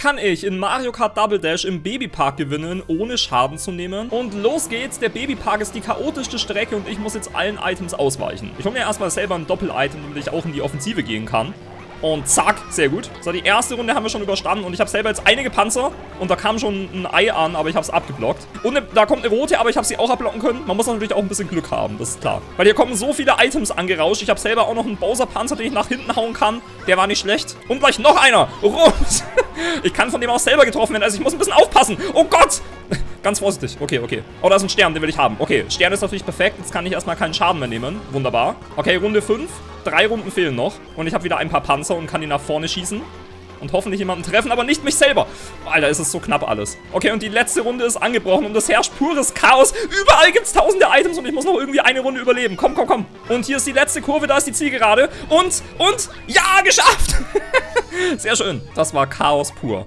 kann ich in Mario Kart Double Dash im Babypark gewinnen, ohne Schaden zu nehmen. Und los geht's, der Babypark ist die chaotischste Strecke und ich muss jetzt allen Items ausweichen. Ich hole mir erstmal selber ein Doppel-Item, damit ich auch in die Offensive gehen kann. Und zack, sehr gut. So, die erste Runde haben wir schon überstanden und ich habe selber jetzt einige Panzer und da kam schon ein Ei an, aber ich habe es abgeblockt. Und ne, da kommt eine rote, aber ich habe sie auch abblocken können. Man muss natürlich auch ein bisschen Glück haben, das ist klar. Weil hier kommen so viele Items angerauscht. Ich habe selber auch noch einen Bowser-Panzer, den ich nach hinten hauen kann. Der war nicht schlecht. Und gleich noch einer. Rot. ich kann von dem auch selber getroffen werden, also ich muss ein bisschen aufpassen. Oh Gott. Ganz vorsichtig. Okay, okay. Oh, da ist ein Stern, den will ich haben. Okay, Stern ist natürlich perfekt. Jetzt kann ich erstmal keinen Schaden mehr nehmen. Wunderbar. Okay, Runde 5. Drei Runden fehlen noch. Und ich habe wieder ein paar Panzer und kann die nach vorne schießen. Und hoffentlich jemanden treffen, aber nicht mich selber. Alter, ist es so knapp alles. Okay, und die letzte Runde ist angebrochen und es herrscht pures Chaos. Überall gibt es tausende Items und ich muss noch irgendwie eine Runde überleben. Komm, komm, komm. Und hier ist die letzte Kurve, da ist die Zielgerade. Und, und, ja, geschafft. Sehr schön. Das war Chaos pur.